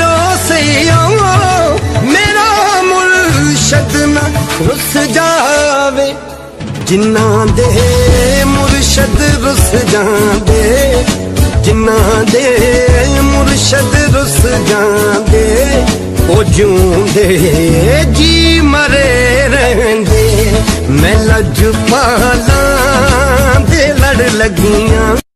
रो मेरा मुर्शद मुरशद रुस जावे जिन्ना दे मुर्शद रुस जा जूं जी मरे रहंदे मे लू पाल लड़ लगियां